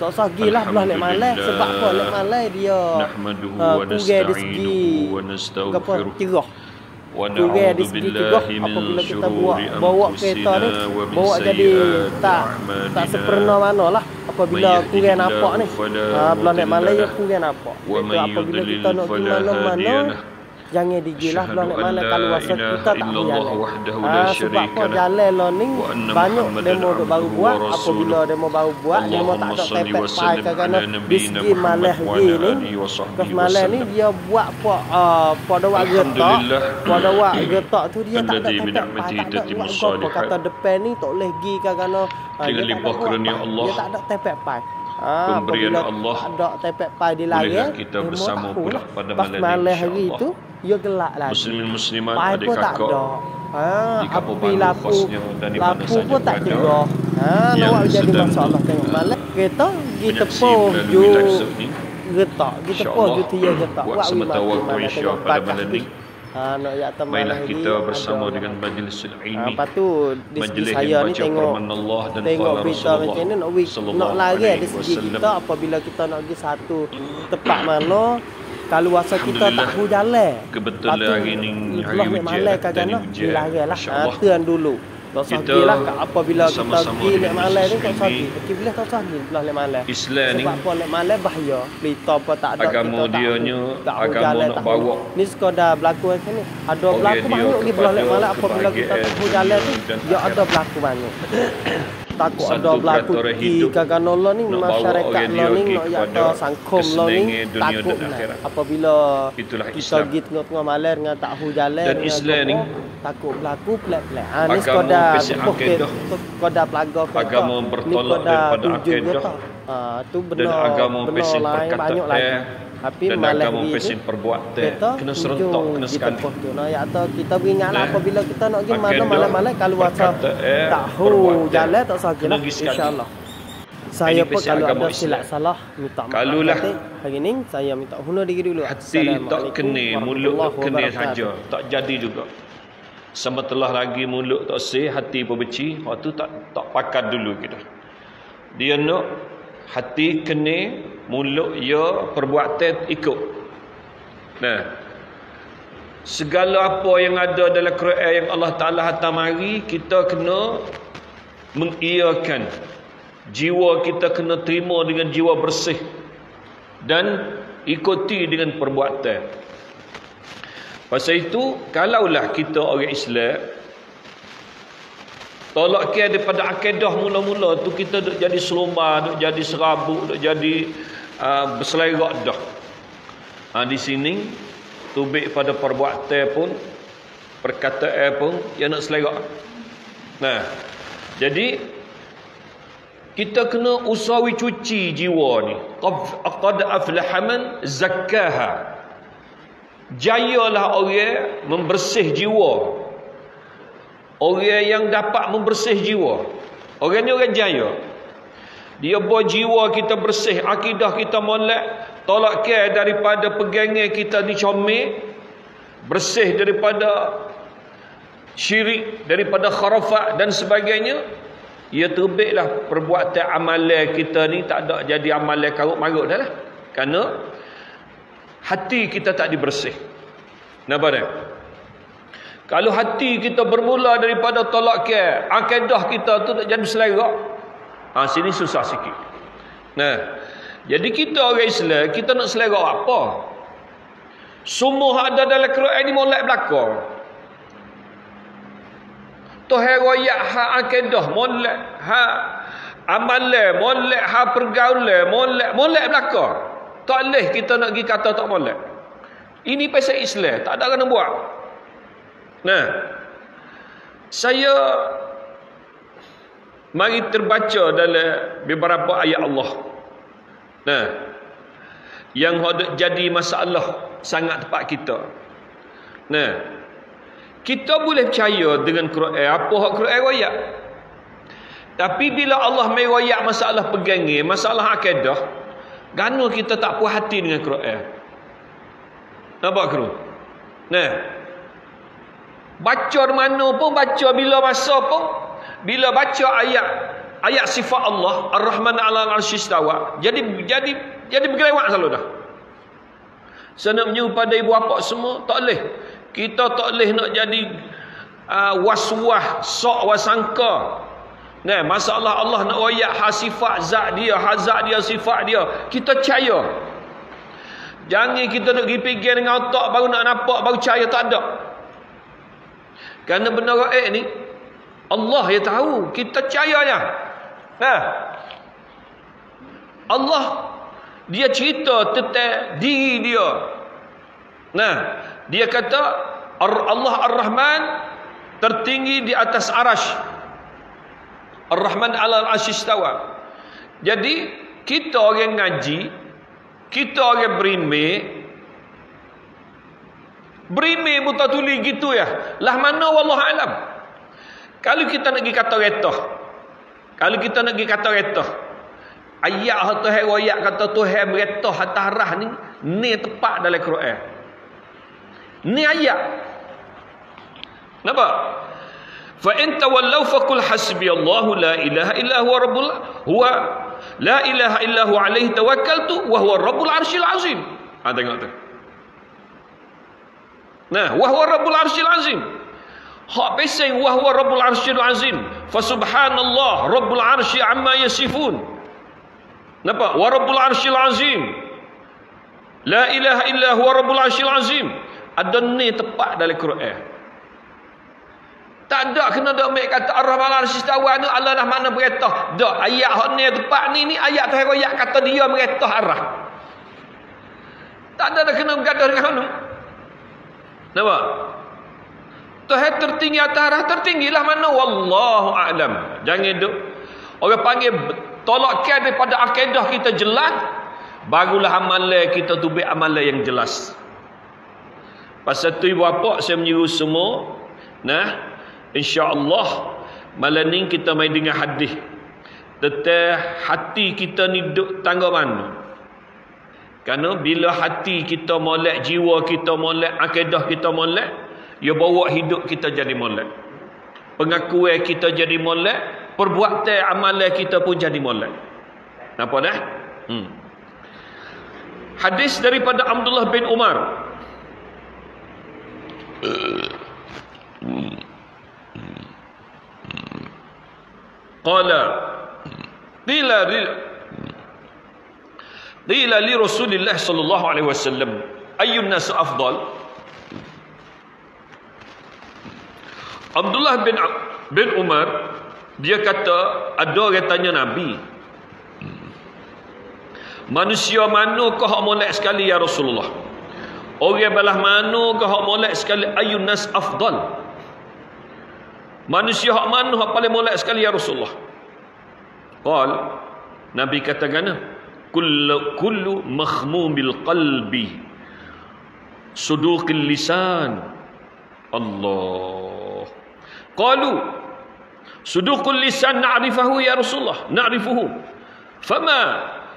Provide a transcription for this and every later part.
tak usah gilah belah lek malai. Sebab apa? Lek malai dia nahmaduhu uh, wa nasta'inuhu wa nastaghfiruh tirah Kurai di segi tegah apabila kita buat bawa kereta ni bawa jadi tak tak sepernah mana lah. Apabila kurang nampak ni. ha, belah naik malai kurang nampak. apabila kita nak pergi mana-mana jangan digilah lo nak mana kalau wasa kita tak menjalan ha, ah, sebab kau jalan lo ni banyak demo duk baru buat apabila demo baru buat demo tak ada tepek pai kerana di segi malah ni ke malah ni dia buat apa ah, pada wak getak. Pada wak getak tu dia tak ada tepek pai tak ada buat kata depan ni kan ah, tak boleh pergi kerana dia tak ada tepek pai. Ah, pemberian Allah. ada tepek pai di lain kita bersama pula pada malam hari itu dia gelak lagi Muslimin muslimat Pai pun kakak ada. Ha, Di api lapu, di lapu pun tak cerah. Ha, yang nak jadi sedang masalah tengok malam. Kita pergi menyaksikan tepuh melalui ju getak, kita InsyaAllah, ju tiya getak. buat wimati waktu insya pada malam ni. Ha, nak ya teman Baiklah kita ada bersama orang. dengan majlis Ha, ilmi lepas tu di segi Majlis saya ni tengok Allah dan tengok berita macam ni nak nak lari dari segi kita apabila kita nak pergi satu tempat mana kalau wasa kita tak hu jalan. Kebetulan Lepas tu, hari ni hari hujan hujan. dilarang lah. Masya Ha, Allah. tuan dulu. Tak usah Kita pergi lah apabila kita pergi dengan nek malai ni tak ini. pergi. Pergi boleh tak pergi belah nek malai. Islam ni Sebab apa nek malai bahaya. Pelita apa tak ada Agama kita tak hu agama nak bawa Ni sekadar berlaku macam ni. Ada berlaku dia banyak pergi belah nek kepada malai apabila kita tak hu kebahagiaan jalan tu dia ada berlaku banyak. Takut ada berlaku di kagan Allah ni masyarakat Allah ni pergi nak ya kepada ada sangkum Allah ni kesenangan dunia takut lah. apabila Itulah kita pergi tengah-tengah malam dengan tak hu jalan Dan Islam ni, takut berlaku pelik-pelik. Ha ni sekadar akidah. sekadar pelaga. Agama bertolak daripada akidah. Ha tu dan benar agama benar lain banyak lagi. Tapi dan agama ni pesen perbuatan kereta kena serentak kena sekali tu. Nah, ya tu kita beringatlah Nah, apabila kita nak pergi mana malam-malam kalau wasa perkataan, tak hu perbuatan. jalan tak usah Kena lah insya-Allah. Saya pun kalau ada silap salah minta maaf. Kalulah Kata, hari ni saya minta huna diri dulu. hati tak kena mulut tak kena saja tak jadi juga sama telah lagi mulut tak sih hati pun beci waktu tak tak pakat dulu kita dia nak hati kena mulut ya perbuatan ikut. Nah. Segala apa yang ada dalam Quran yang Allah Taala hantar mari kita kena mengiyakan. Jiwa kita kena terima dengan jiwa bersih. Dan ikuti dengan perbuatan. Pasal itu kalaulah kita orang Islam tolak ke daripada akidah mula-mula tu kita duk jadi selumba duk jadi serabut duk jadi uh, berselerak dah. Ha, di sini tubik pada perbuatan pun perkataan pun yang nak selerak nah jadi kita kena usahawi cuci jiwa ni. Qad- qad aflaha man zakkaha. Jayalah orang membersih jiwa. Orang yang dapat membersih jiwa. Orang ni orang jaya dia buat jiwa kita bersih akidah kita molek. Tolak ke daripada pegangan kita ni comel bersih daripada syirik daripada kharafat dan sebagainya. Ia terbitlah perbuatan amalan kita ni tak ada jadi amalan karut marut dah lah. Kerana hati kita tak dibersih. Nampak tak? Kalau hati kita bermula daripada tolak ke akidah kita tu tak jadi selerak ha, sini susah sikit. Nah jadi kita orang Islam kita nak selerak apa? Semua ada dalam Quran ni molek belakang. Tuhan royak ha akidah molek ha amalan molek ha pergaulan molek molek belakang. Tak leh kita nak pergi kata tak molek. Ini pasal Islam tak ada kena buat. Nah saya mari terbaca dalam beberapa ayat Allah nah yang hendak jadi masalah sangat tepat kita. Nah, kita boleh percaya dengan Quran apa hak Quran royak. Tapi bila Allah meroyak masalah pegangi, masalah akidah, gano kita tak puas hati dengan Quran. Nampak kru? Nah. Baca mana pun baca bila masa pun bila baca ayat ayat sifat Allah Ar-Rahman 'ala al-'arsy istawa jadi jadi jadi bergelewak selalu dah. Senaknya pada ibu bapa semua tak boleh. Kita tak boleh nak jadi uh, waswah, sok wasangka. Nah, masalah Allah nak royak hasifat zat dia, hazat dia, sifat dia. Kita percaya. Jangan kita nak pergi dengan otak baru nak nampak, baru percaya tak ada. Kerana benda raib ni Allah yang tahu, kita percayanya. Nah. Allah dia cerita tentang diri dia. Nah, dia kata Allah Ar-Rahman tertinggi di atas arash. Ar-Rahman ala al istawa. Jadi kita orang ngaji, kita orang berimbe berimbe buta tuli gitu ya. Lah mana wallahu alam. Kalau kita nak pergi kata retah. Kalau kita nak pergi kata retah. Ayat atau ayat kata Tuhan beretah atas arah ni ni tepat dalam Quran. Ni ayat. Nampak? Fa in tawallaw faqul hasbiyallahu la ilaha illa huwa rabbul huwa la ilaha illa huwa alaihi tawakkaltu wa huwa rabbul arsyil azim. Ha tengok tu. Nah, wa huwa rabbul arsyil azim. Hak pesing wa huwa rabbul arsyil azim. Fa subhanallah rabbul arsy amma yasifun. Nampak? Wa rabbul arsyil azim. La ilaha illa huwa rabbul arsyil azim. Ada ni tepat dalam Quran. Tak ada kena dak mek kata Ar-Rahman Ar-Rahim ni Allah dah mana beretah. Dak ayat hak ni tepat ni ni ayat tu ayat kata dia beretah arah. Tak ada dah kena bergaduh dengan anu. Nampak? Tuhan tertinggi atas arah tertinggilah mana wallahu a'lam. Jangan duk orang panggil tolakkan daripada akidah kita jelas barulah amalan kita tu be amalan yang jelas. Pasal tu ibu bapa saya menyeru semua nah InsyaAllah malam ni kita main dengan hadis tentang hati kita ni duduk tangga mana. Kerana bila hati kita molek, jiwa kita molek, akidah kita molek, ia bawa hidup kita jadi molek. Pengakuan kita jadi molek, perbuatan amalan kita pun jadi molek. Nampak dah? Hmm. Hadis daripada Abdullah bin Umar. Qala Qila li Qila li Rasulullah sallallahu alaihi wasallam ayyun nas afdal Abdullah bin bin Umar dia kata ada orang tanya Nabi Manusia mana kau hak molek sekali ya Rasulullah? Orang belah mana kau hak molek sekali ayyun nas afdal? Manusia hak mana hak paling molek sekali ya Rasulullah? Qal Nabi katakan kullu kullu makhmumil qalbi suduqil lisan Allah qalu suduqul lisan na'rifahu ya Rasulullah na'rifuhu fama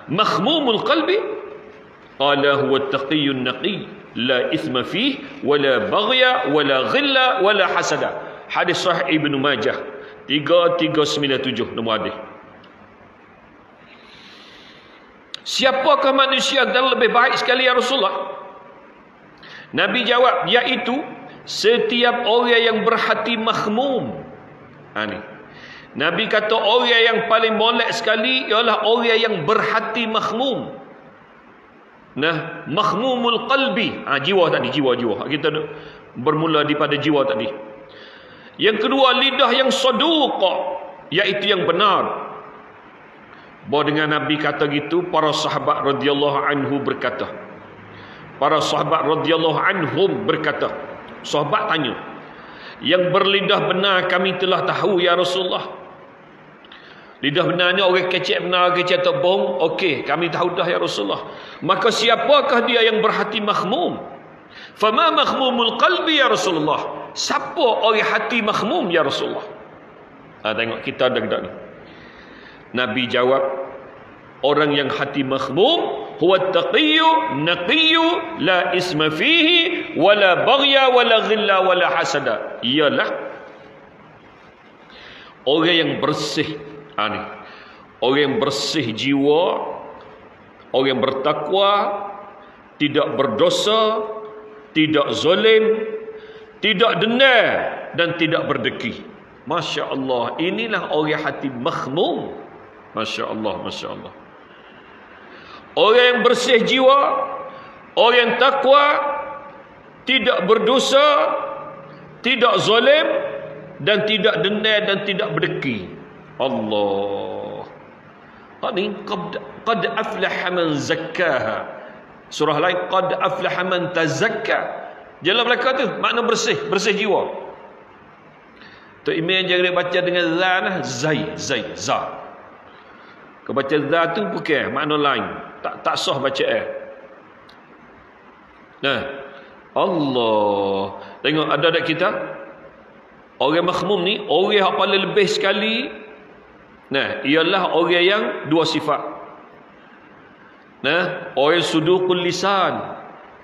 makhmumul qalbi qala huwa at-taqiyyun naqi la ithma fihi wala baghya wala ghilla wala hasada Hadis sahih Ibnu Majah 3397 nombor hadis. Siapakah manusia yang lebih baik sekali ya Rasulullah? Nabi jawab, iaitu setiap orang yang berhati makhmum. Ha ni. Nabi kata orang yang paling molek sekali ialah orang yang berhati makhmum. Nah, makhmumul qalbi. Ha, jiwa tadi, jiwa-jiwa. Kita bermula daripada jiwa tadi. Yang kedua lidah yang saduqa iaitu yang benar. Bahawa dengan Nabi kata gitu para sahabat radhiyallahu anhu berkata. Para sahabat radhiyallahu anhum berkata. Sahabat tanya. Yang berlidah benar kami telah tahu ya Rasulullah. Lidah benar ni orang kecek benar, orang kecek tak bohong. Okey, kami tahu dah ya Rasulullah. Maka siapakah dia yang berhati makhmum? Fama makhmumul qalbi ya Rasulullah? Siapa orang hati makhmum ya Rasulullah? Ha, tengok kita ada ni. Nabi jawab, orang yang hati makhmum huwa taqiyyu naqiyyu la isma fihi wala baghya wala ghilla wala hasada. Ialah orang yang bersih ha, ni. orang yang bersih jiwa orang yang bertakwa tidak berdosa tidak zalim tidak dendam dan tidak berdeki Masya Allah inilah orang hati makhmum Masya Allah Masya Allah orang yang bersih jiwa orang yang takwa tidak berdosa tidak zalim dan tidak dendam dan tidak berdeki. Allah. Tadi qad qad aflaha man zakkaha. Surah lain qad aflaha man tazakka. Jalan belaka tu makna bersih, bersih jiwa. Tu imam jangan baca dengan za nah, zai, zai, za. Kau baca za tu bukan makna lain. Tak tak sah baca eh. Nah. Allah. Tengok ada tak kita? Orang makhmum ni orang yang paling lebih sekali nah ialah orang yang dua sifat. Nah, orang sudukul lisan.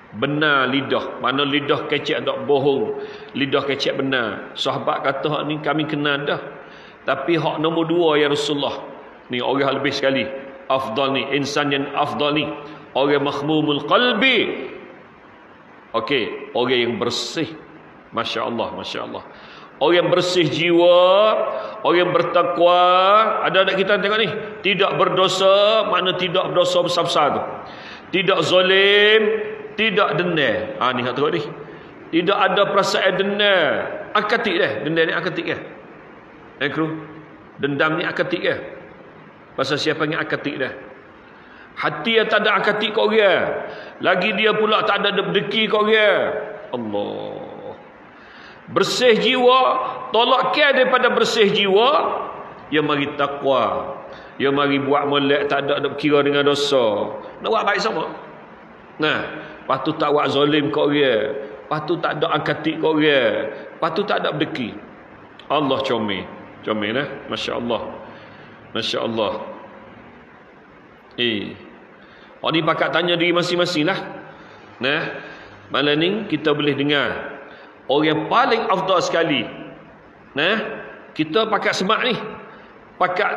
Benar lidah. Mana lidah kecek tak bohong. Lidah kecek benar. Sahabat kata ni kami kenal dah. Tapi hak nombor dua ya Rasulullah ni orang lebih sekali. Afdal ni insan yang afdal ni. Orang makhmumul qalbi okey orang yang bersih masya-Allah masya-Allah Orang yang bersih jiwa, orang yang bertakwa, ada ada kita tengok ni, tidak berdosa, mana tidak berdosa besar-besar tu. Tidak zalim, tidak dendam. Ha, ni hak tengok ni. Tidak ada perasaan dendam. Akatik dah, dendam ni akatik ke? Eh kru. Dendam ni akatik ke? Pasal siapa yang akatik dah? Hati yang tak ada akatik kau dia. Lagi dia pula tak ada deki kau dia. Allah. Bersih jiwa tolak care daripada bersih jiwa yang mari takwa. Yang mari buat molek tak ada nak kira dengan dosa. Nak buat baik sama? Nah patu tak buat zalim kau dia patu tak ada angkatik kau dia patu tak ada berdeki. Allah comel. Comel eh? masya-Allah. masya-Allah. Eh Orang ni pakat tanya diri masing-masing lah. Nah, malam ni kita boleh dengar orang yang paling afdal sekali. Nah kita pakai semak ni. Pakai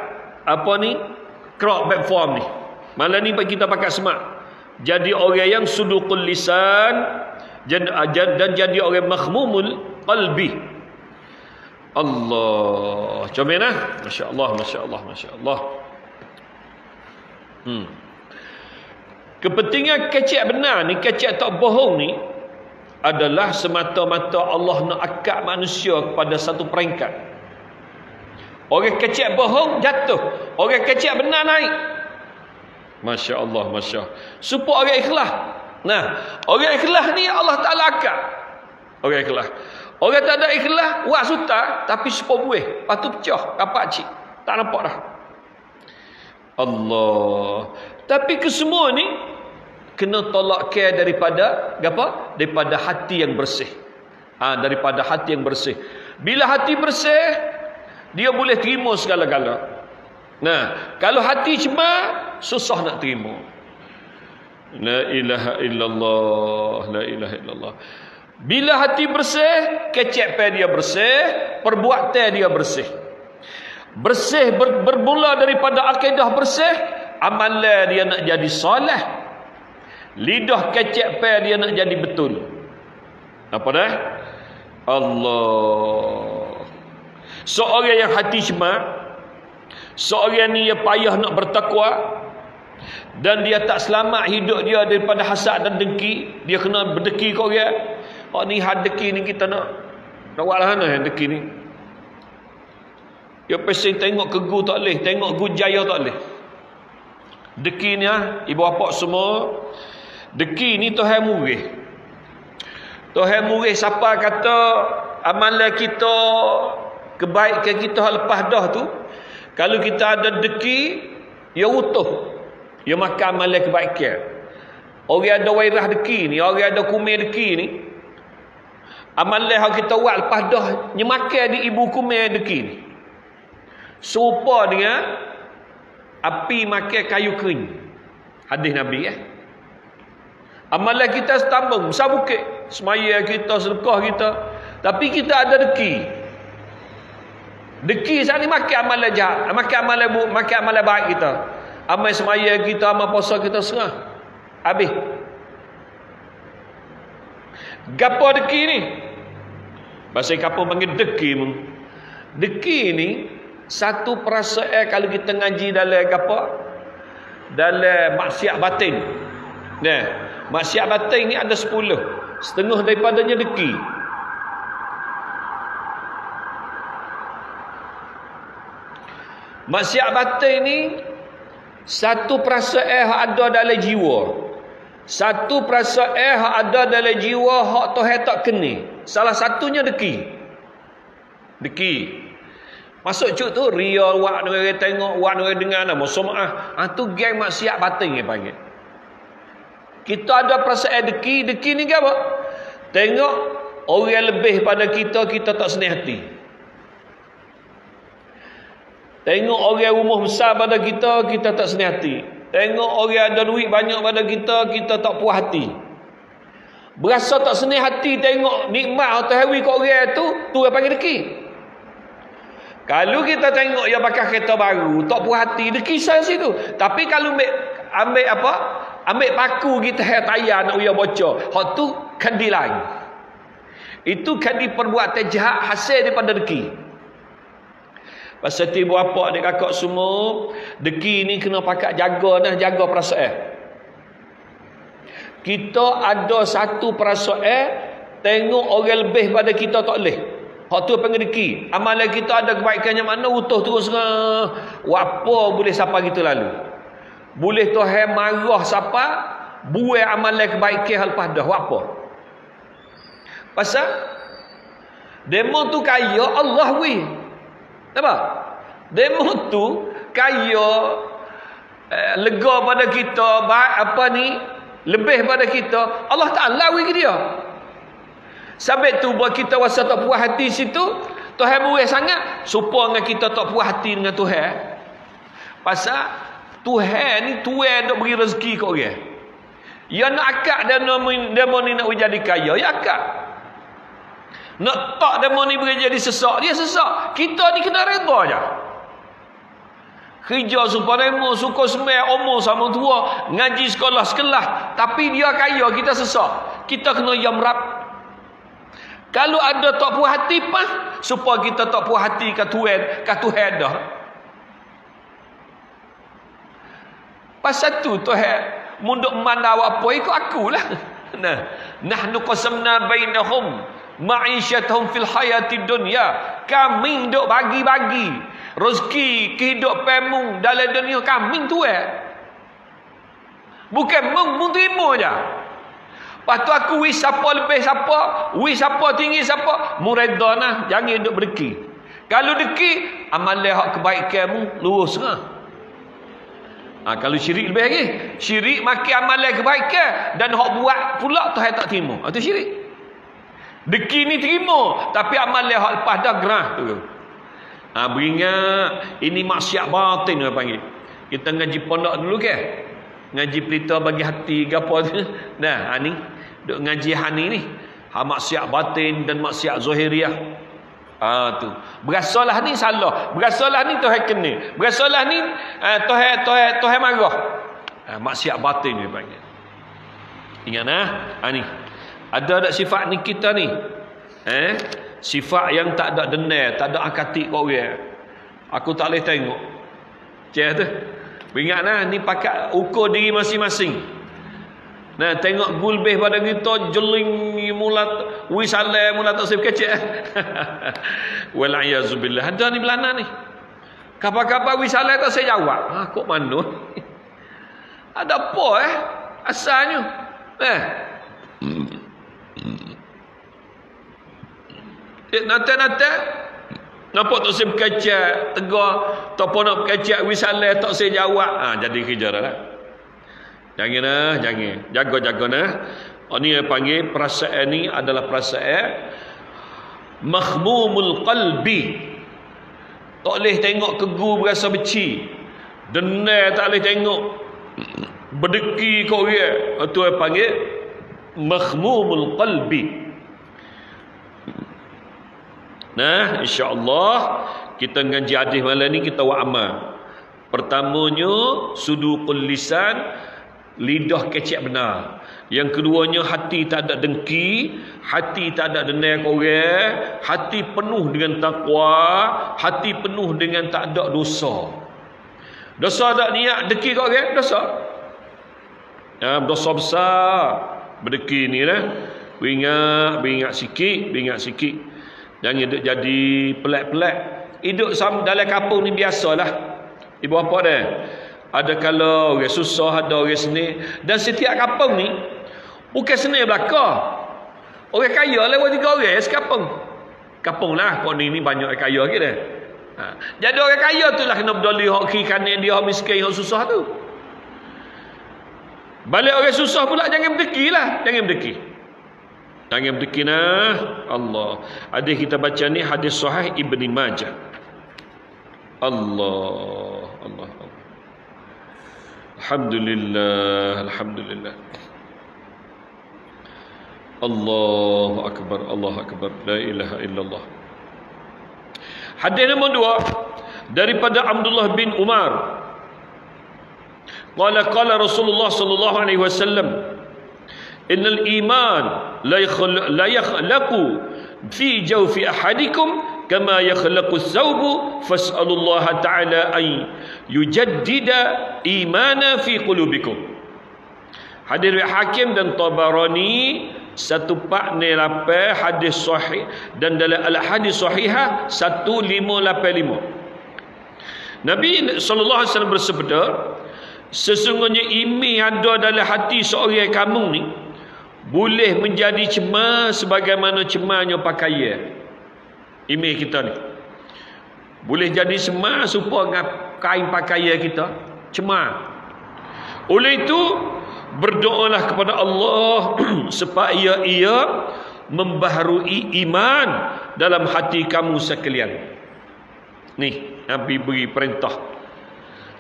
apa ni? Crop back form ni. Malam ni kita pakai semak. Jadi orang yang sudukul lisan dan jadi orang makhmumul qalbi. Allah. Comel nah masya-Allah masya-Allah masya-Allah. Hmm kepentingan kecek benar ni kecek tak bohong ni adalah semata-mata Allah nak akak manusia kepada satu peringkat. Orang kecil bohong jatuh. Orang kecil benar naik. Masya Allah, Masya Allah. Supaya orang ikhlas. Nah, orang ikhlas ni Allah Ta'ala akak. Orang ikhlas. Orang tak ada ikhlas, buat suta, tapi supaya buih. Lepas tu pecah, kapak cik. Tak nampak dah. Allah. Tapi kesemua ni, kena tolak care daripada apa? Daripada hati yang bersih. Ha, daripada hati yang bersih. Bila hati bersih, dia boleh terima segala-gala. Nah, kalau hati cemar, susah nak terima. La ilaha illallah, la ilaha illallah. Bila hati bersih, kecek dia bersih, perbuatan dia bersih. Bersih ber, bermula daripada akidah bersih, amalan dia nak jadi soleh, Lidah kecek pe dia nak jadi betul. Apa dah? Allah. Seorang yang hati semak, seorang ni yang payah nak bertakwa dan dia tak selamat hidup dia daripada hasad dan dengki, dia kena berdeki kau dia. Oh ni had deki ni kita nak nak buat lah yang deki ni. Dia pesing tengok kegu tak boleh, tengok gujaya tak boleh. Deki ni ha, ibu bapa semua Deki ni Tuhan murih. Tuhan murih siapa kata amalan kita kebaikan kita lepas dah tu Kalau kita ada deki, ia utuh. Ia makan malai kebaikan. Orang ada wairah deki ni, orang ada kumir deki ni. Amalai yang kita buat lepas dah nyemakan di ibu kumir deki ni. Serupa dengan api makan kayu kering. Hadis Nabi eh. Amalan kita setambung, besar bukit. Semaya kita, sedekah kita. Tapi kita ada deki. Deki saat ni makan amalan jahat, makan amalan bu, makan amalan baik kita. Amal semaya kita, amal puasa kita serah. Habis. Gapo deki ni? Bahasa kapal panggil deki mu. Deki ni satu perasaan kalau kita ngaji dalam gapo? Dalam maksiat batin. Nah, maksiat batin ni ada sepuluh. Setengah daripadanya deki. Maksiat batin ni satu perasaan yang ada dalam jiwa. Satu perasaan yang ada dalam jiwa hak Tuhan tak kena. Salah satunya deki. Deki. Masuk cuk tu ria wak orang tengok, wak orang dengar nama sumah. Ah tu geng maksiat batin dia panggil. Kita ada perasaan deki, deki ni ke apa? Tengok orang lebih pada kita, kita tak senang hati. Tengok orang rumah besar pada kita, kita tak senang hati. Tengok orang ada duit banyak pada kita, kita tak puas hati. Berasa tak senang hati tengok nikmat atau hawi kat orang tu, tu yang panggil deki. Kalau kita tengok yang pakai kereta baru, tak puas hati, deki sah situ. Tapi kalau ambil, ambil apa? Ambil paku kita yang tayar nak uya bocor. Hak tu kan dilain. Itu kan diperbuat jahat hasil daripada deki. Pasal tiba apa adik kakak semua Deki ni kena pakat jaga dah Jaga perasaan Kita ada satu perasaan Tengok orang lebih pada kita tak boleh Hak tu panggil deki? Amalan kita ada kebaikan yang mana? Utuh terus Apa boleh siapa kita lalu? Boleh Tuhan marah siapa? Buat amalan kebaikan lepas dah Apa? Pasal? Demo tu kaya Allah wih apa? Demo tu kaya eh, lega pada kita, apa ni? Lebih pada kita, Allah Taala bagi dia. Sampai tu buat kita rasa tak puas hati situ, Tuhan murah sangat supaya kita tak puas hati dengan Tuhan. Pasal Tuhan ni tuan nak beri rezeki kat orang. Ya nak akak dan demo ni nak jadi kaya, ya akak. Nak tak demo ni boleh jadi sesak. Dia sesak. Kita ni kena reda je. Kerja supaya demo. Suka semai umur sama tua. Ngaji sekolah-sekolah. Tapi dia kaya. Kita sesak. Kita kena yang rap. Kalau ada tak puas hati pah. Supaya kita tak puas hati ke Tuhan. Ke Tuhan dah. Pasal tu Tuhan. Munduk mana apa ikut akulah. Nah, nahnu qasamna bainahum ma'isyatuhum fil hayati dunya kami duk bagi-bagi rezeki kehidupan mu dalam dunia kami tu eh bukan mung mung terima je lepas tu aku wis siapa lebih siapa wis siapa tinggi siapa mureda nah jangan duk berdeki kalau deki amalan hak kebaikan mu lurus lah Ha, kalau syirik lebih lagi syirik makin amalan kebaikan dan hak buat pula Tuhan tak terima itu syirik Deki ni terima tapi amal hak lepas dah gerah tu. Ha beringat ini maksiat batin dia panggil. Kita ngaji pondok dulu ke? Ngaji pelita bagi hati gapo tu. Nah, ha ni duk ngaji hani ni. Ha maksiat batin dan maksiat zahiriah. Ha tu. Berasalah ni salah. Berasalah ni Tuhan kena. Berasalah ni uh, Tuhan Tuhan Tuhan marah. Ha, maksiat batin dia panggil. Ingat nah. Ha ni. Ada tak sifat ni kita ni? Eh? Sifat yang tak ada denai, tak ada akatik kau orang. Aku tak boleh tengok. Cik tu. Ingatlah ni pakai ukur diri masing-masing. Nah, tengok gulbeh pada kita jeling mulat wisale mulat tak sip kecek. Wal iazubillah. Ada ni belana ni. Kapal-kapal wisale tak saya jawab. Ha, kok mana? Ada apa eh? Asalnya. Eh. Nata-nata Nampak tak saya berkacak, tegar, tak nak berkacak, wisalah, tak saya jawab. Ha, jadi kerja dah lah. Jangan lah, jangan. Jaga-jaga lah. Oh, ni yang panggil perasaan ni adalah perasaan mahmumul qalbi. Tak boleh tengok kegu berasa beci. Denai tak boleh tengok. Berdeki kau dia. Itu yang panggil mahmumul qalbi. Nah, insya-Allah kita ngaji hadis malam ni kita buat amal. Pertamanya suduqul lisan lidah kecek benar. Yang keduanya hati tak ada dengki, hati tak ada denai korang, hati penuh dengan takwa, hati penuh dengan tak ada dosa. Dosa tak niat dengki kau orang, dosa. Ya, dosa besar. Berdeki ni lah. Beringat, beringat sikit, beringat sikit. Jangan duduk jadi pelik-pelik. Hidup dalam kampung ni biasalah. Ibu apa dia? Ada kalau orang susah, ada orang seni. Dan setiap kampung ni, bukan seni belakang. Orang kaya lewat tiga orang sekampung. Kampung lah. Kau ni, banyak orang kaya lagi dah. Ha. Jadi orang kaya tu lah kena berdoli hak kiri kanan dia, hak miskin, hak susah tu. Balik orang susah pula jangan berdeki lah. Jangan berdeki. Jangan berkinah Allah. Hadis kita baca ni hadis sahih Ibni Majah. Allah, Allah, Allah. Alhamdulillah, alhamdulillah. Allahu akbar, Allah akbar. La ilaha illallah. Hadis nombor dua daripada Abdullah bin Umar. Qala qala Rasulullah sallallahu alaihi wasallam innal iman la yakhlaqu fi jawfi ahadikum kama yakhlaqu thawbu fas'alullaha ta'ala ay yujaddida imana fi qulubikum. Hadis hakim dan tabarani satu pak ni lapai hadis sahih dan dalam al hadis sahihah 1585 Nabi sallallahu alaihi wasallam bersabda sesungguhnya iman ada dalam hati seorang kamu ni boleh menjadi cemas sebagaimana cemasnya pakaian email kita ni. Boleh jadi cemas supaya kain pakaian kita. Cemas oleh itu berdoalah kepada Allah supaya ia membaharui iman dalam hati kamu sekalian. Ni Nabi beri perintah.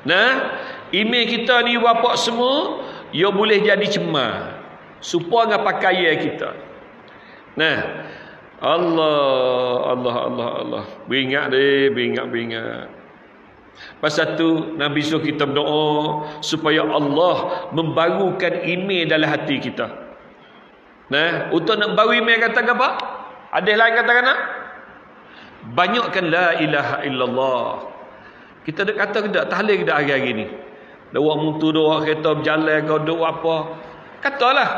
Nah email kita ni bapak semua ia boleh jadi cemas supaya dengan pakaian kita. Nah, Allah, Allah, Allah, Allah. Beringat deh, beringat, beringat. Pasal tu Nabi suruh kita berdoa supaya Allah membarukan iman dalam hati kita. Nah, untuk nak baru iman kata apa? Ada lain katakan nak? Banyakkan la ilaha illallah. Kita dah kata tak? Tahlil tak hari-hari ni? Dawak mutu, dawak kereta berjalan kau duk apa? Katalah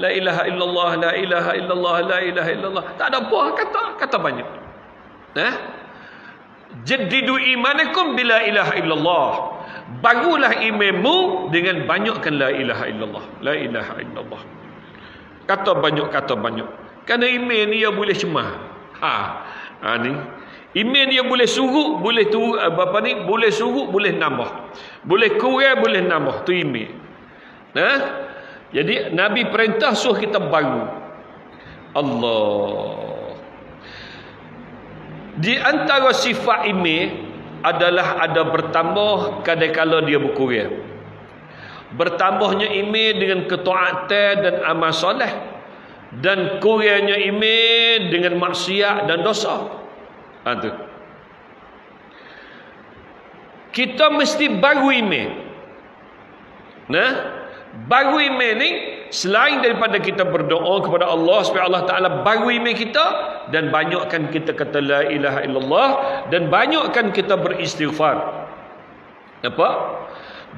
la ilaha illallah la ilaha illallah la ilaha illallah. Tak ada apa kata kata banyak. Eh? Jaddidu imanakum bila ilaha illallah. Barulah imanmu dengan banyakkan la ilaha illallah. La ilaha illallah. Kata banyak kata banyak. Kerana iman ni dia boleh cemah. Ha. Ha ni. Iman dia boleh suruh, boleh tu apa ni? Boleh suruh, boleh nambah. Boleh kurang, boleh nambah. Tu iman. Nah, jadi Nabi perintah suruh kita baru. Allah. Di antara sifat ini adalah ada bertambah kadang-kala dia berkurang. Bertambahnya iman dengan ketaatan dan amal soleh dan kurangnya iman dengan maksiat dan dosa. Ha tu. Kita mesti baru iman. Nah, baru iman ni selain daripada kita berdoa kepada Allah supaya Allah Taala baru iman kita dan banyakkan kita kata la ilaha illallah dan banyakkan kita beristighfar. Apa?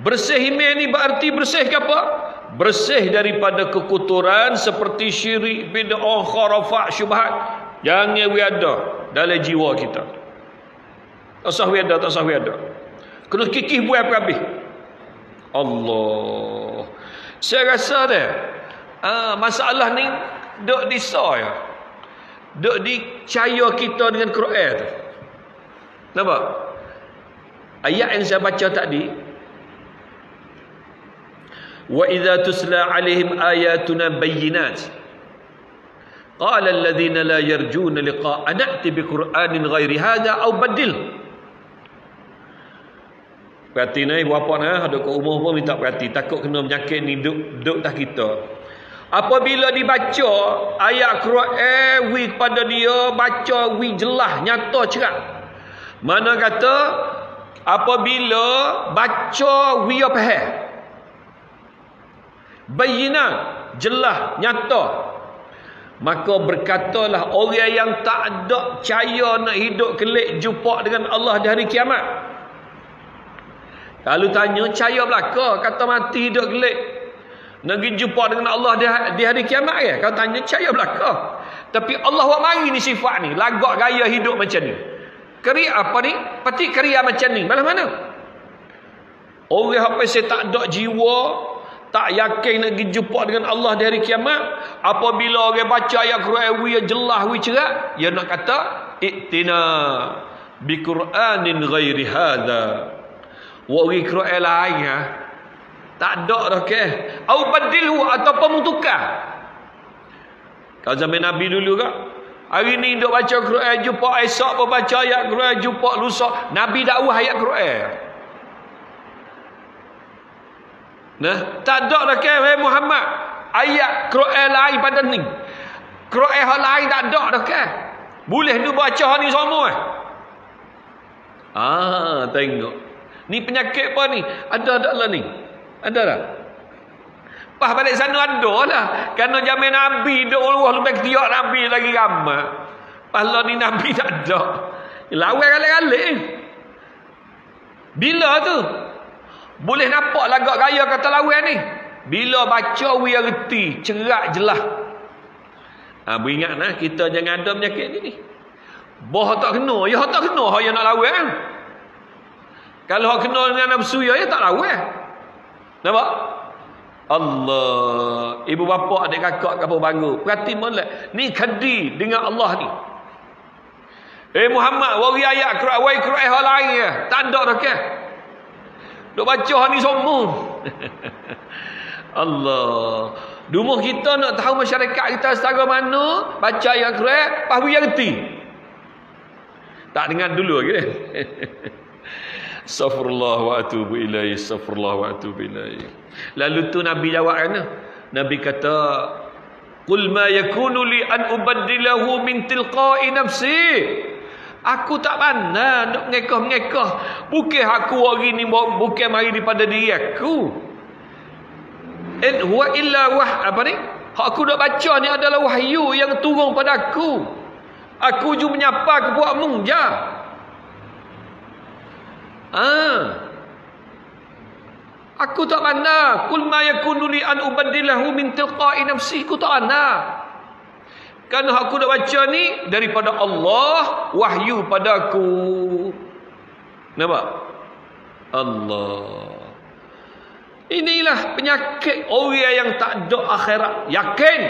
Bersih iman ni berarti bersih ke apa? Bersih daripada kekotoran seperti syirik, bid'ah, khurafat, syubhat. Jangan we ada dalam jiwa kita. Tak usah we ada, tak usah we ada. Kena kikih buat apa habis. Allah. Saya rasa dia uh, masalah ni duk di ya. Duk di cahaya kita dengan Quran tu. Nampak? Ayat yang saya baca tadi Wa idza tusla alaihim ayatuna bayyinat qala alladhina la yarjuna liqa'a bi qur'anin ghairi hadha aw badil Perhati ni bapa ni ada kat rumah pun minta perhati takut kena penyakit ni duk duk tak kita. Apabila dibaca ayat Quran wi kepada dia baca wi jelas nyata cerah. Mana kata apabila baca wi apa faham. Bayina jelas nyata. Maka berkatalah orang yang tak ada percaya nak hidup kelak jumpa dengan Allah di hari kiamat. Kalau tanya cahaya belaka kata mati hidup gelik. Nak pergi jumpa dengan Allah di, di hari kiamat ya. Kalau tanya cahaya belaka. Tapi Allah buat mari ni sifat ni. Lagak gaya hidup macam ni. Keri apa ni? Pati keria macam ni. Malah mana? Orang apa saya tak ada jiwa. Tak yakin nak jumpa dengan Allah di hari kiamat. Apabila orang baca ayat Quran yang jelas, wi cerak. Dia nak kata. Iktina. Bi Quranin ghairi Wari Quran lain ha. Tak ada dah ke. Au badilhu ataupun mutukar. Kalau zaman Nabi dulu kan. Hari ni duk baca Quran jumpa esok pun baca ayat Quran jumpa lusa. Nabi dakwah ayat Quran. Nah, tak ada dah ke hey Muhammad. Ayat Quran lain pada ni. Quran hal lain tak ada dah ke. Boleh tu baca ni semua. Ah, tengok. Ni penyakit apa ni? Ada tak lah ni? Ada tak? Pas balik sana ada lah. Kerana zaman Nabi duk Allah lebih ketiak Nabi lagi ramai. Pas lah ni Nabi tak ada. Lawan kali-kali. Bila tu? Boleh nampak lagak gaya kata lawan ni. Bila baca we reti, cerak jelas. Ha, ingat nah, kita jangan ada penyakit ni ni. Boh tak kena, ya tak kena, ha nak lawan. Kalau hak kena dengan nafsu ya, ya tak lawan. Nampak? Allah. Ibu bapa adik kakak kapal bangga. Perhati molek. Ni kadi dengan Allah ni. Eh Muhammad, wari ayat Quran, wari Quran hal lain ya. Tak ada dah ke? Duk baca ni semua. Allah. Dumuh kita nak tahu masyarakat kita setara mana, baca ayat Quran, pas biar reti. Tak dengar dulu lagi. Astaghfirullah wa atubu ilaih. Astaghfirullah wa atubu ilaih. Lalu tu Nabi jawab kan? Nabi kata, "Qul ma yakunu li an ubaddilahu min tilqa'i nafsi." Aku tak pandai nak mengekah-mengekah. Bukan aku hari ni bukan mari daripada diri aku. In huwa illa wah apa ni? Aku nak baca ni adalah wahyu yang turun pada aku. Aku juga menyapa ke buatmu je. Ah. Aku tak mana. Kul ma yakunu li an ubaddilahu min tilqa'i nafsi. Aku tak mana. Kerana aku nak baca ni daripada Allah wahyu padaku. Nampak? Allah. Inilah penyakit orang yang tak ada akhirat. Yakin.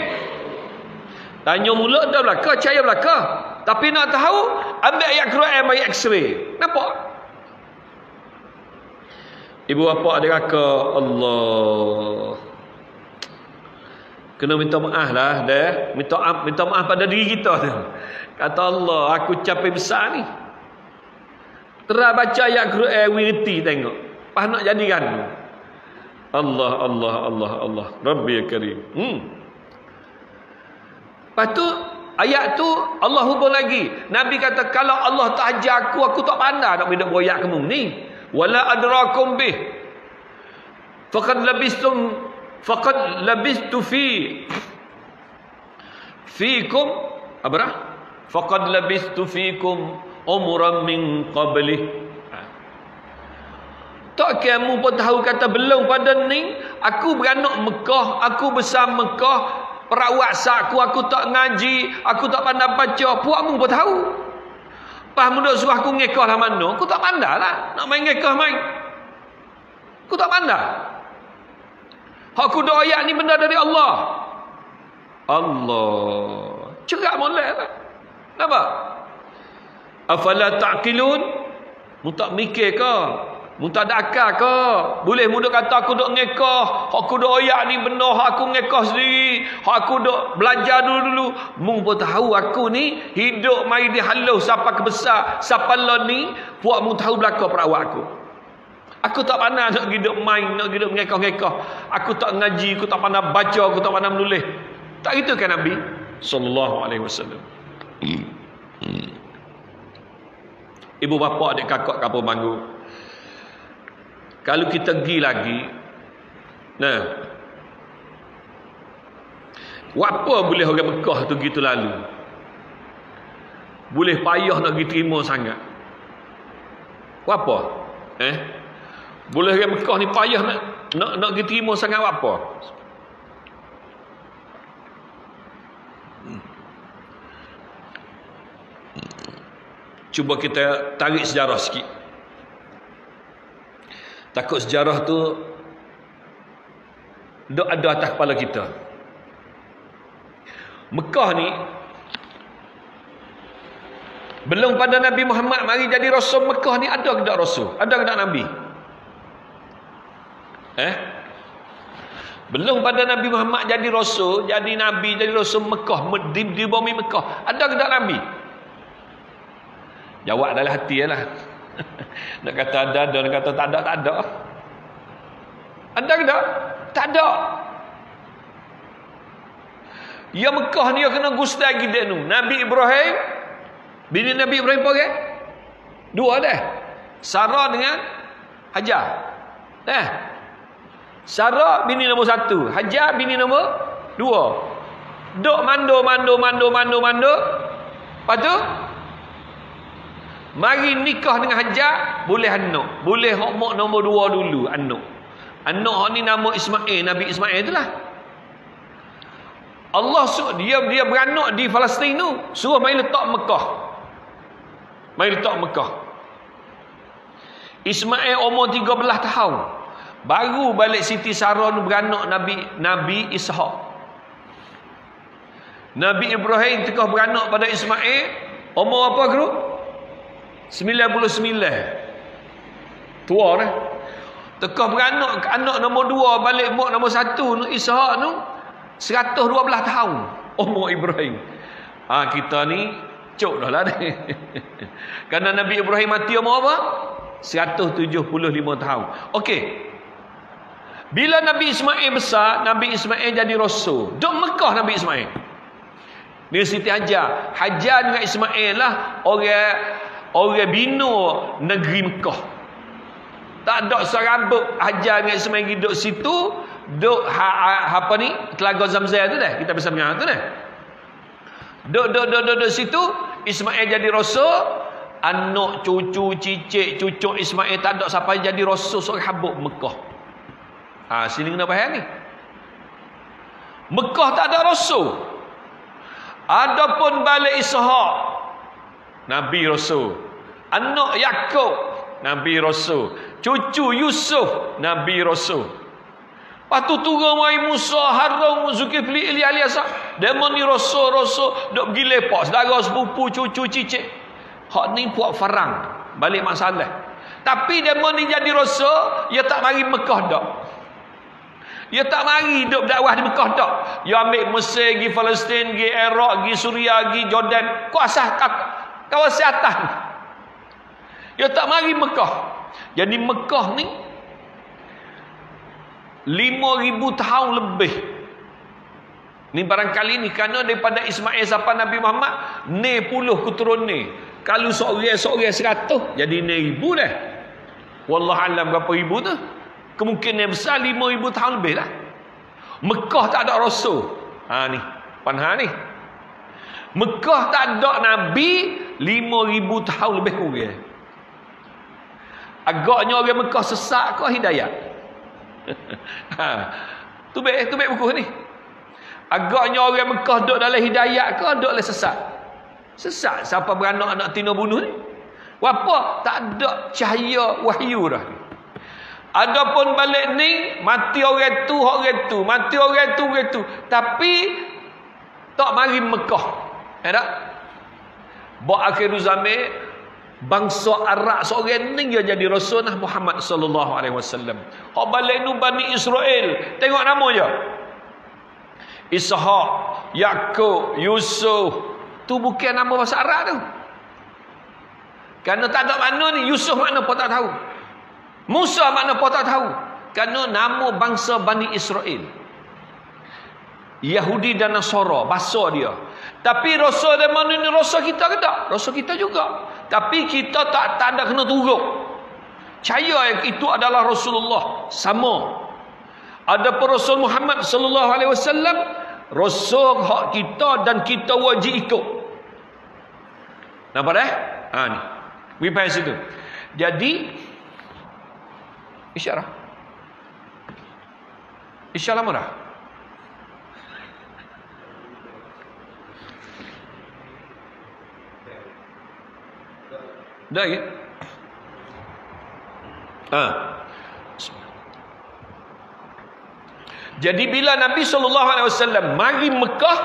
Tanya mula dah belaka, cahaya belaka. Tapi nak tahu, ambil ayat Quran, ambil x-ray. Nampak? Ibu bapa adik kakak Allah Kena minta maaf lah dah. Minta minta maaf pada diri kita tu. Kata Allah, aku capai besar ni. Terah baca ayat Quran wirti tengok. Pas nak jadikan. Allah, Allah, Allah, Allah. Rabbi ya Karim. Hmm. Lepas tu, ayat tu Allah hubung lagi. Nabi kata, kalau Allah tak ajar aku, aku tak pandai nak minta boyak kamu ni wala adrakum bih. Faqad labistum faqad labistu fi fikum abra faqad labistu fikum umran min qabli tak kamu pun tahu kata belum pada ni aku beranak Mekah aku besar Mekah perawat aku aku tak ngaji aku tak pandai baca puakmu pun tahu Lepas muda suruh aku ngekah lah mana. Aku tak pandai lah. Nak main ngekah main. Aku tak pandai. Aku doa ayat ni benda dari Allah. Allah. Cerak molek lah. Nampak? Afala ta'qilun? Mu tak mikir ke? Mu tak ada akal ke? Boleh mu duk kata aku duk ngekah. Aku duk oyak ni benar aku ngekah sendiri. Aku duk belajar dulu-dulu. Mu pun tahu aku ni hidup mai di siapa kebesar. Siapa lo ni buat mu tahu belaka perawak aku. Aku tak pandai nak hidup main, nak hidup ngekah-ngekah. Aku tak ngaji, aku tak pandai baca, aku tak pandai menulis. Tak gitu kan Nabi sallallahu alaihi wasallam. Ibu bapa adik kakak kapal manggu. Kalau kita pergi lagi, nah, apa boleh orang Mekah tu gitu lalu? Boleh payah nak pergi terima sangat. Apa? Eh? Boleh orang Mekah ni payah nak nak nak pergi terima sangat apa? Cuba kita tarik sejarah sikit. Takut sejarah tu dok ada atas kepala kita. Mekah ni belum pada Nabi Muhammad mari jadi rasul Mekah ni ada ke tak rasul? Ada ke tak Nabi? Eh? Belum pada Nabi Muhammad jadi rasul, jadi nabi, jadi rasul Mekah, di, di bumi Mekah. Ada ke tak Nabi? Jawab dalam hati lah. nak kata ada, ada, nak kata tak ada, tak ada. Ada ke tak? Tak ada. Ya Mekah ni kena gustai kita tu. Nabi Ibrahim, bini Nabi Ibrahim apa ke? Dua dah. Sarah dengan Hajar. Eh? Sarah bini nombor satu. Hajar bini nombor dua. Duk mando, mando, mando, mando, mando. Lepas tu, mari nikah dengan Hajar, boleh anak. Boleh hokmok nombor dua dulu, anak. Anak ni nama Ismail, Nabi Ismail itulah. Allah dia dia beranak di Palestin tu, suruh mai letak Mekah. Mai letak Mekah. Ismail umur 13 tahun. Baru balik Siti tu beranak Nabi Nabi Ishak. Nabi Ibrahim tengah beranak pada Ismail, umur apa guru? 99. Tua dah. Tekah beranak anak nombor dua balik mak nombor satu tu Ishak tu 112 tahun umur Ibrahim. Ha, kita ni cok dah lah. Kerana Nabi Ibrahim mati umur apa? 175 tahun. Okey. Bila Nabi Ismail besar, Nabi Ismail jadi rasul. Duk Mekah Nabi Ismail. Ni Siti Hajar. Hajar dengan Ismail lah orang orang bina negeri Mekah. Tak ada serabut Hajar dengan Ismail duduk situ, duk ha, ha, apa ni? Telaga Zamzam tu dah. Kita bisa dengar tu dah. Duk duk duk duk, duk situ, Ismail jadi rasul, anak cucu cicit cucuk Ismail tak ada siapa jadi rasul habuk Mekah. Ha, sini kena faham ni. Mekah tak ada rasul. Adapun balik Ishak Nabi Rasul. Anak Yakub Nabi Rasul. Cucu Yusuf Nabi Rasul. Patu turun mai Musa, Harun, Zulkifli, Ilyas. Demon ni rasul-rasul dok pergi lepak saudara sepupu cucu cicit. Hak ni buat farang. Balik masalah. Tapi demon ni jadi rasul, ia tak mari Mekah dak. Dia tak mari hidup dakwah di Mekah tak. Dia ambil Mesir, pergi Palestin, pergi Iraq, pergi Suria, pergi Jordan. Kuasa kawasan atas. Dia tak mari Mekah. Jadi Mekah ni 5000 tahun lebih. Ni barangkali ni kerana daripada Ismail sampai Nabi Muhammad ni puluh keturun ni. Kalau seorang-seorang seratus jadi ni ribu dah. Wallah alam berapa ribu tu? Kemungkinan besar 5000 tahun lebih lah. Mekah tak ada rasul. Ha ni, panha ni. Mekah tak ada nabi 5000 tahun lebih kurang. Agaknya orang Mekah sesak ke hidayah? ha. Tu baik, tu baik buku ni. Agaknya orang Mekah duduk dalam hidayah ke duduk dalam sesat? Sesat siapa beranak anak tino bunuh ni? Apa? Tak ada cahaya wahyu dah. Adapun balik ni mati orang tu orang tu, mati orang tu orang tu. Tapi tak mari Mekah. Ya tak? Bak akhir zaman bangsa Arab seorang ni dia jadi rasul lah Muhammad sallallahu alaihi wasallam. Hak balik nu Bani Israel. Tengok nama je. Ishaq, Yakub, Yusuf. Tu bukan nama bahasa Arab tu. Kerana tak ada mana ni Yusuf mana pun tak tahu. Musa mana pun tak tahu. Kerana nama bangsa Bani Israel. Yahudi dan Nasara, bahasa dia. Tapi rasa dia mana ni rasa kita ke tak? Rasa kita juga. Tapi kita tak, tak ada kena turut. Caya yang itu adalah Rasulullah. Sama. Ada pun Rasul Muhammad sallallahu alaihi wasallam rasul hak kita dan kita wajib ikut. Nampak dah? Ha ni. We pass itu. Jadi isyarah. Isyarah mana? Ya? Ha. Jadi bila Nabi SAW mari Mekah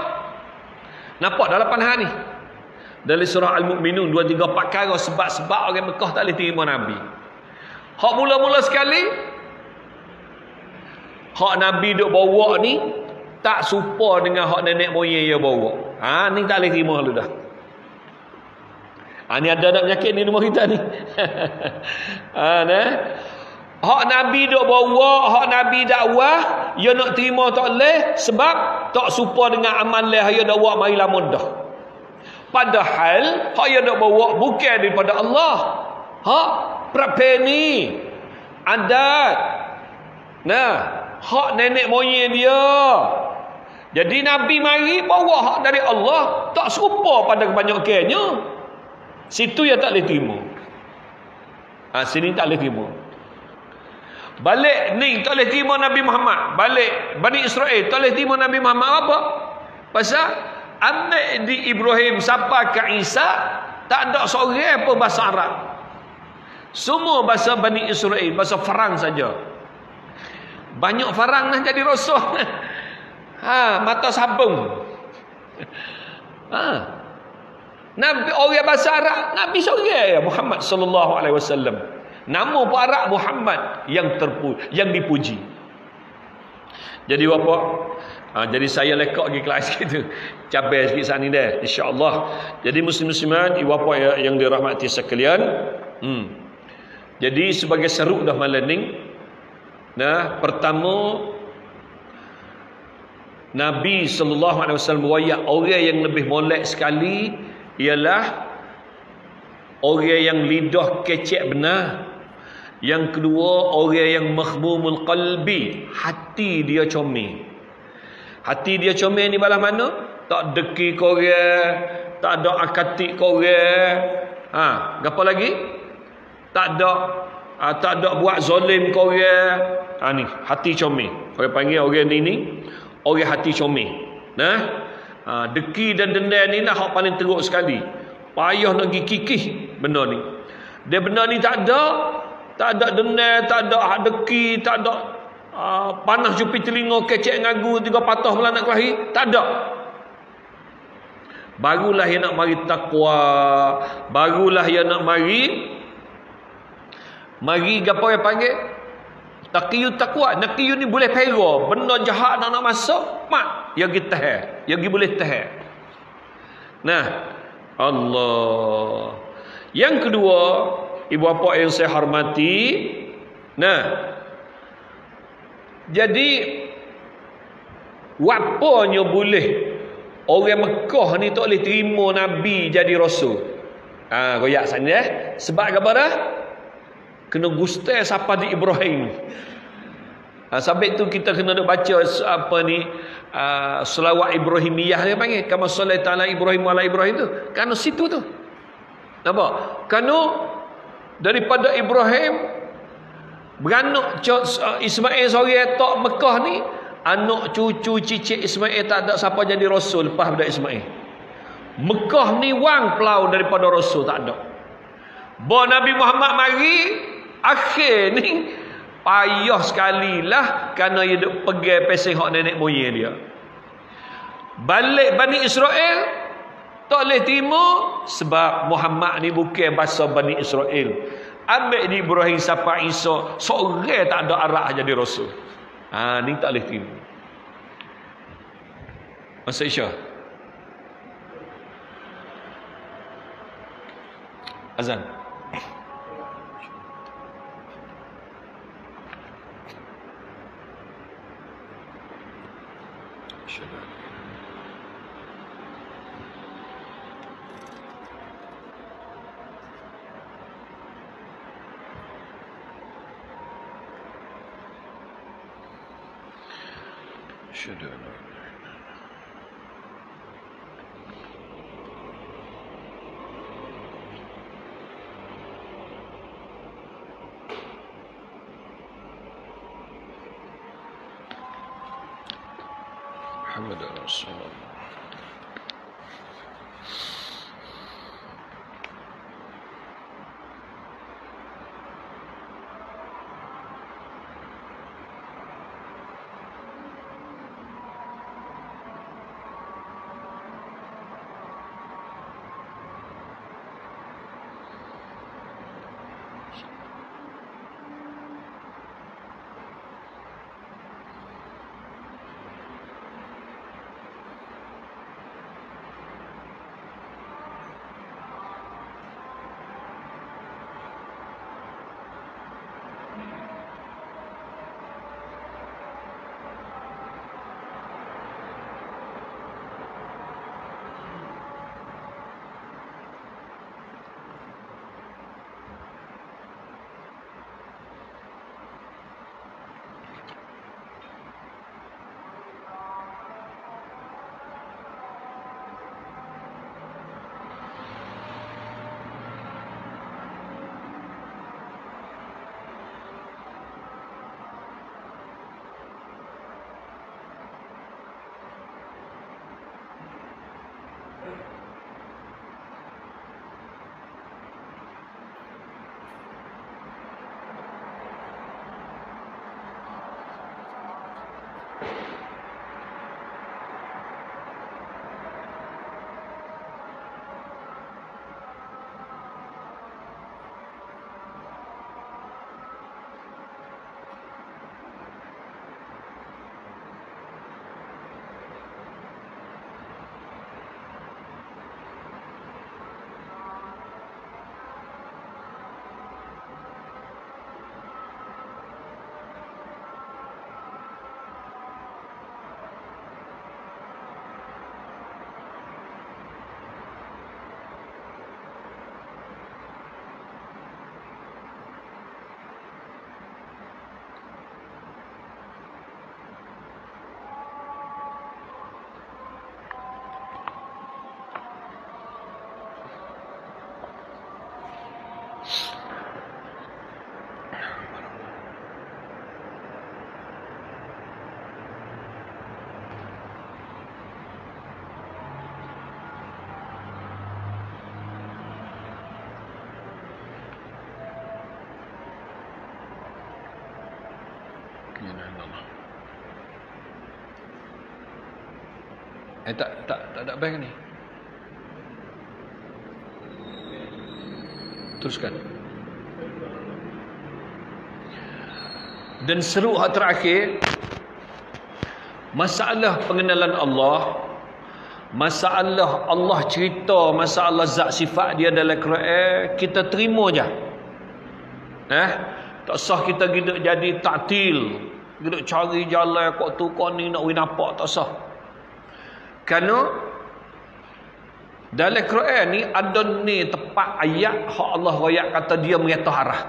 nampak dalam panah ni dari surah Al-Mu'minun 2 3 4 kali sebab-sebab orang Mekah tak boleh terima Nabi. Hak mula-mula sekali hak Nabi duk bawa ni tak serupa dengan hak nenek moyang dia bawa. Ha ni tak boleh terima lu dah. Ha ni ada nak penyakit ni rumah kita ni. ha nah. Hak Nabi duk bawa, hak Nabi dakwah, dia nak terima tak boleh sebab tak serupa dengan amal leh dia dak buat mari dah. Padahal hak dia nak bawa bukan daripada Allah. Hak prape ni adat. Nah, hak nenek moyang dia. Jadi Nabi mari bawa hak dari Allah tak serupa pada kebanyakannya. Situ yang tak boleh terima. Ha, sini tak boleh terima. Balik ni tak boleh terima Nabi Muhammad. Balik Bani Israel tak boleh terima Nabi Muhammad apa? Pasal ambil di Ibrahim sampai ke Isa tak ada seorang pun bahasa Arab. Semua bahasa Bani Israel, bahasa Farang saja. Banyak Farang nak jadi rasul. ha, mata sabung. ha. Nabi orang bahasa Arab, Nabi seorang ya Muhammad sallallahu alaihi wasallam. Nama pun Arab Muhammad yang terpu yang dipuji. Jadi bapa, ha, jadi saya lekak pergi kelas kita. Cabai sikit sana dah insya-Allah. Jadi muslim-musliman, ibu bapa ya, yang dirahmati sekalian, hmm. Jadi sebagai seru dah malam ni, nah pertama Nabi sallallahu alaihi wasallam wayak orang yang lebih molek sekali ialah orang yang lidah kecek benar. Yang kedua orang yang makhmumul qalbi hati dia comel. Hati dia comel ni balas mana? Tak deki korang tak ada akatik korang. Ha apa lagi? Tak ada ha, tak ada buat zalim korang. Ha ni hati comel. Orang panggil orang ni ni orang hati comel. Nah ha, deki dan dendam ni lah hak paling teruk sekali payah nak pergi kikih benda ni dia benda ni tak ada tak ada denai, tak ada deki, tak ada uh, panas jupi telinga, kecek ngagu, tiga patah malah nak kelahi. Tak ada. Barulah yang nak mari takwa. Barulah yang nak mari. Mari apa yang panggil? Takiyu takwa. Nakiyu ni boleh pera. Benda jahat nak nak masuk. Mak. Tahan. Yang kita boleh tahan. Nah. Allah. Yang kedua ibu bapa yang saya hormati nah jadi wapanya boleh orang Mekah ni tak boleh terima Nabi jadi Rasul ha, koyak sana eh? sebab apa dah kena gusta siapa di Ibrahim. Ha, sampai tu kita kena ada baca apa ni uh, selawat Ibrahimiyah dia panggil. Kama sallallahu ta'ala Ibrahim ala Ibrahim tu. Kerana situ tu. Nampak? Kerana daripada Ibrahim beranak Ismail seorang tok Mekah ni anak cucu cicit Ismail tak ada siapa jadi rasul lepas pada Ismail. Mekah ni wang pelau daripada rasul tak ada. Bawa Nabi Muhammad mari akhir ni payah sekali lah kerana dia duk pegang pesing hak nenek moyang dia balik Bani Israel Tak boleh terima sebab Muhammad ni bukan bahasa Bani Israel. Ambil di Ibrahim sampai Isa, seorang tak ada arah jadi rasul. Ha, ni tak boleh terima. Masa Isya. Azan. Schöne. La ilaha illallah. Eh tak tak tak ada bank ni. Teruskan. Dan seru hak terakhir masalah pengenalan Allah masalah Allah cerita masalah zat sifat dia dalam Quran kita terima je. Eh? Tak sah kita jadi taktil. Gitu cari jalan kok tu kok ni nak win nampak tak sah. Kerana dalam Quran ni ada ni tepat ayat hak Allah ayat kata dia mengata arah.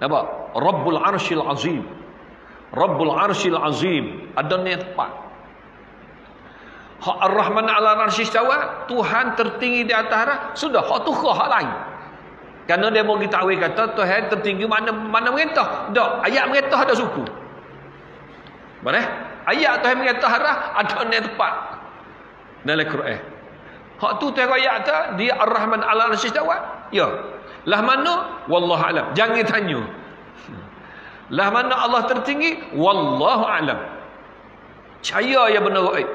Apa? Rabbul Arsyil Azim. Rabbul Arsyil Azim. Ada ni tepat. Hak Ar-Rahman ala Arsy istawa, Tuhan tertinggi di atas arah, sudah hak tu hak lain. Kerana dia mau kita kata Tuhan tertinggi mana mana merintah. Tak, ayat merintah ada suku. Mana? Ayat Tuhan merintah arah ada ni tepat. Dalam Quran. Hak tu Tuhan ayat tu dia Ar-Rahman ala Arsy istawa. Ya. Lah mana? Wallahu alam. Jangan tanya. Lah mana Allah tertinggi? Wallahu alam. Caya ya benar gaib.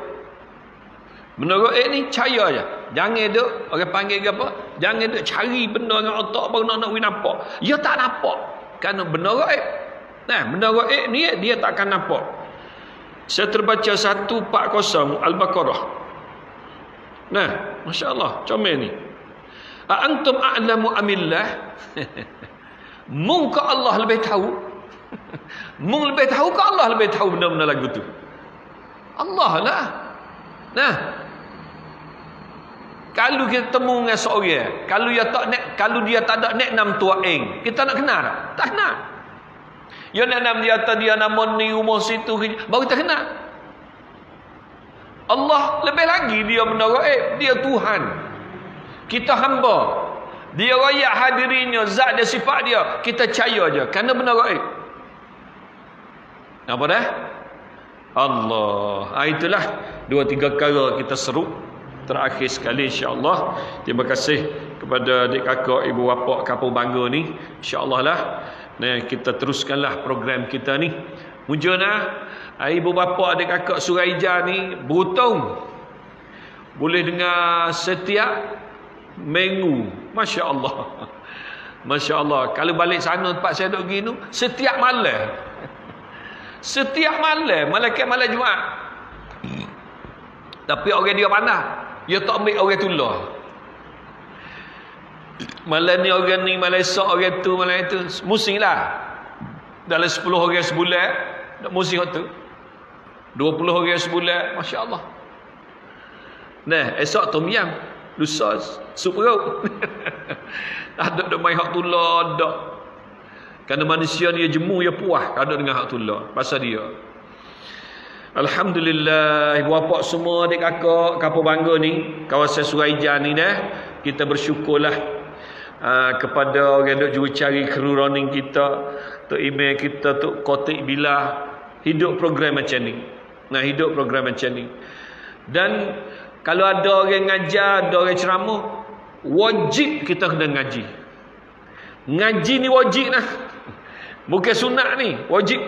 Menurut eh ni caya je. Jangan duk orang panggil ke apa? Jangan duk cari benda dengan otak baru nak nak win nampak. Ya tak nampak. Kerana benda gaib. Nah, benda gaib ni dia tak akan nampak. Saya terbaca 140 Al-Baqarah. Nah, masya-Allah, comel ni. A antum a'lamu amillah? Mung ke Allah lebih tahu? Mung lebih tahu ke Allah lebih tahu benda-benda lagu tu? Allah lah. Nah, kalau kita temu dengan seorang, kalau dia tak nak, kalau dia tak ada nak nam tua eng, kita nak kenal tak? Tak kenal. Ya nak nam dia atas dia nama ni umur situ, baru kita kenal. Allah lebih lagi dia menaraib, dia Tuhan. Kita hamba. Dia rakyat hadirinya, zat dia sifat dia, kita percaya aja kerana benar gaib. Apa dah? Allah. Ha, itulah dua tiga kali kita seru terakhir sekali insya-Allah. Terima kasih kepada adik kakak, ibu bapa kampung Bangga ni. Insya-Allah lah nah, kita teruskanlah program kita ni. Mujana ibu bapa adik kakak Suraija ni beruntung boleh dengar setiap minggu. Masya-Allah. Masya-Allah. Kalau balik sana tempat saya duduk gini setiap malam. Setiap malam, malaikat malam Jumaat. Tapi orang dia pandai. Dia tak ambil orang tulah. Malam ni orang ni, malam esok orang tu, malam itu. Musim lah. Dalam 10 orang sebulan, musim tu. 20 orang sebulan, Masya Allah. Nah, esok tom yam. Lusa sup perut. ada ada main hak tulah, ada. Kerana manusia ni jemu, dia puas ada dengan hak tulah. Pasal dia. Alhamdulillah ibu bapa semua adik kakak kampung bangga ni kawasan Suraija ni dah kita bersyukurlah uh, kepada orang duk juru cari kru running kita tok email kita tok kotik bila hidup program macam ni nah hidup program macam ni dan kalau ada orang ngajar ada orang ceramah wajib kita kena ngaji ngaji ni wajib lah bukan sunat ni wajib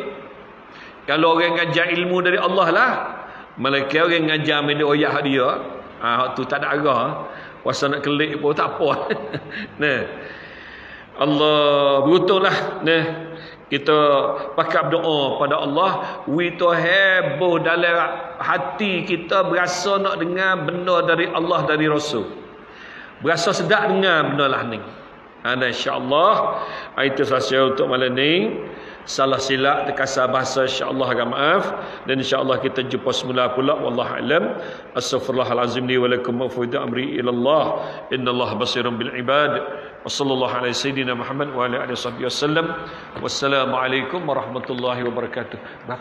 kalau orang ngajar ilmu dari Allah lah. Malaikat orang ngajar media oyah dia. Ah tu tak ada arah. Puasa nak kelik pun tak apa. nah. Allah beruntunglah nah. Kita pakai berdoa pada Allah. We to heboh dalam hati kita berasa nak dengar benda dari Allah dari Rasul. Berasa sedap dengar benda lah ni. Dan insyaAllah. Itu sahaja untuk malam ni salah silap terkasar bahasa insyaallah agak maaf. Dan insyaallah kita jumpa semula pula wallahu alam. Astaghfirullahalazim li wa lakum wa amri ila Allah innallaha basirun bil ibad. Wa sallallahu alaihi sayidina Muhammad wa ala alihi wasallam wassalamu alaikum warahmatullahi wabarakatuh